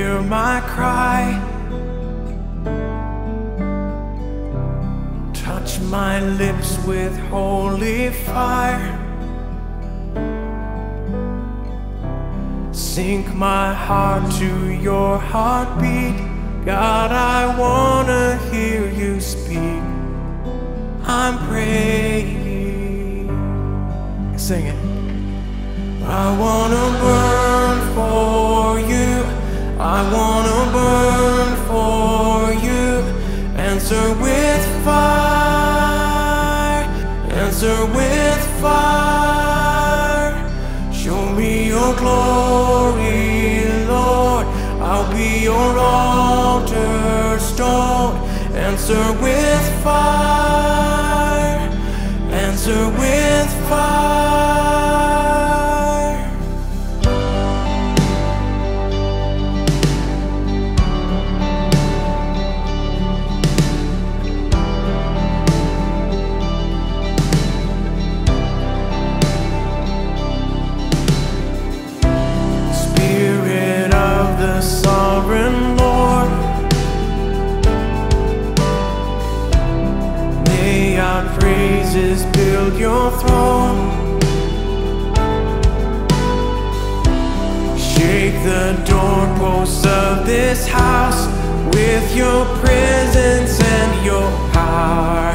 Hear my cry. Touch my lips with holy fire. Sync my heart to your heartbeat. God, I wanna hear you speak. I'm praying. Sing it. I wanna burn for. I wanna burn for you. Answer with fire. Answer with fire. Show me your glory, Lord. I'll be your altar stone. Answer with fire. Answer with fire. This house with your presence and your power.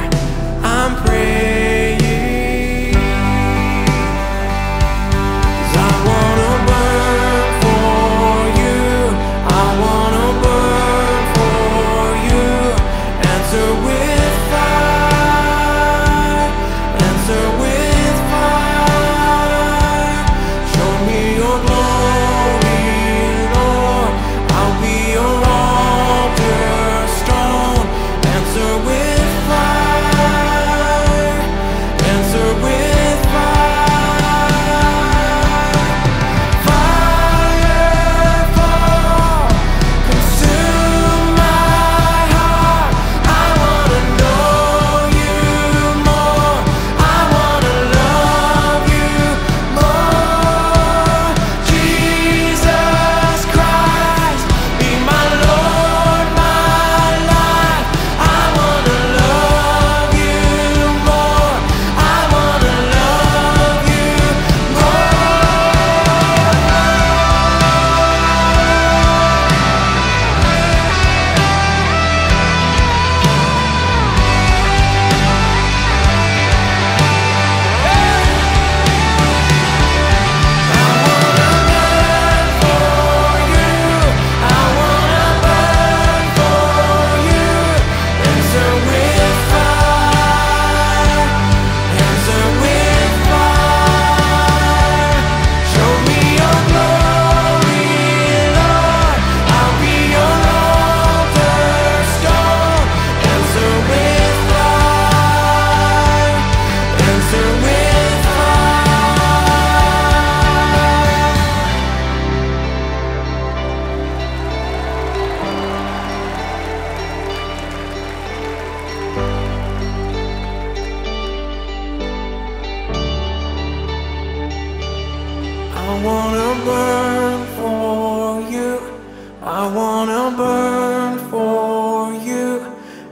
Wanna burn for you.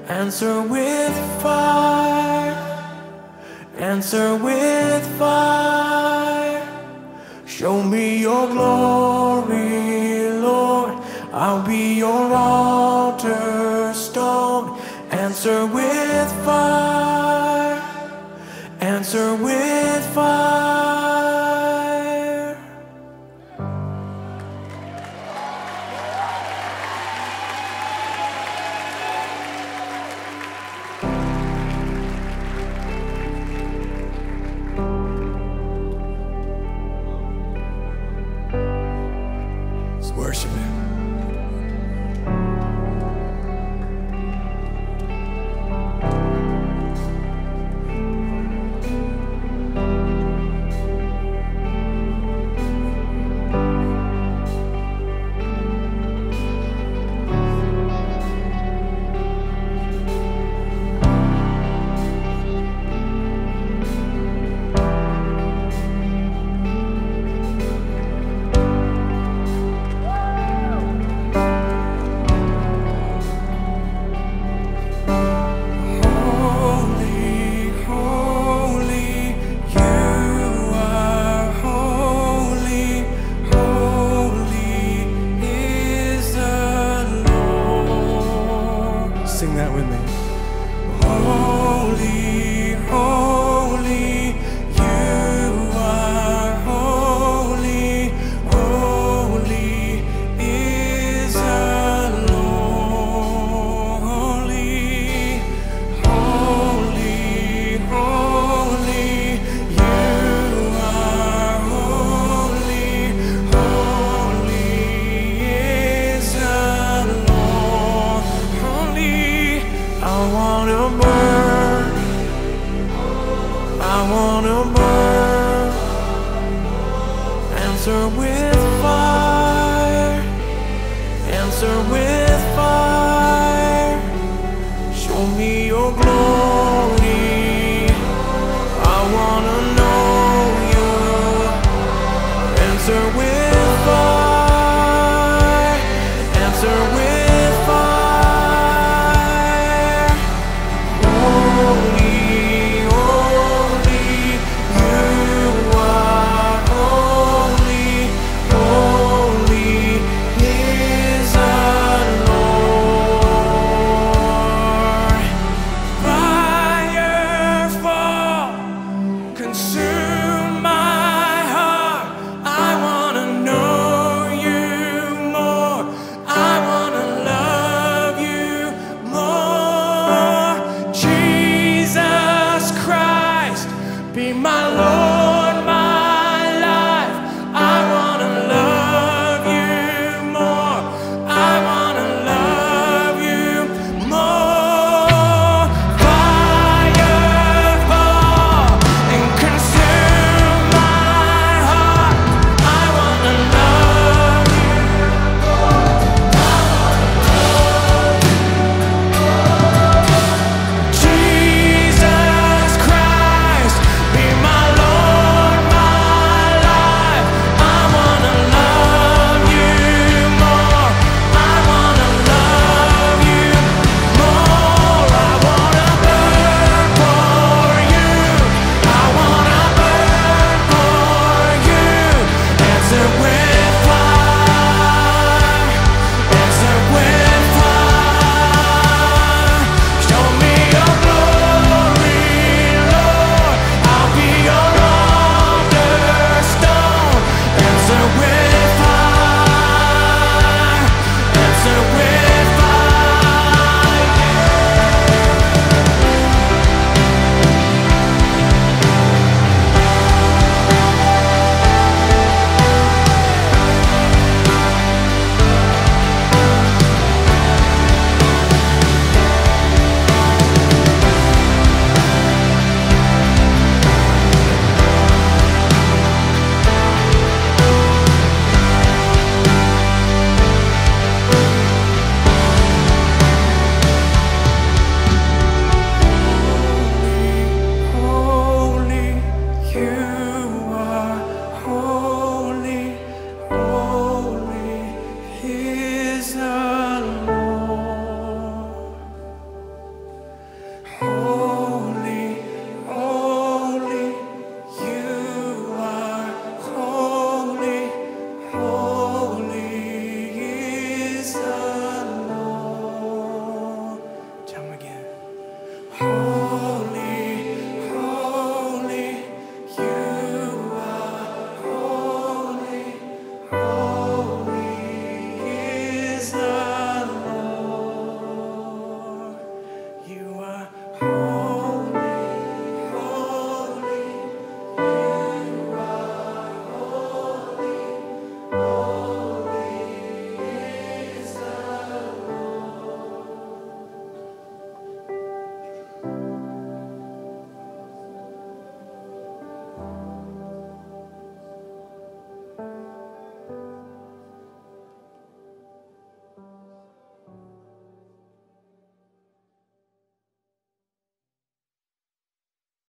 Answer with fire. Answer with fire. Show me your glory, Lord. I'll be your altar stone. Answer with fire. Answer with fire. Let's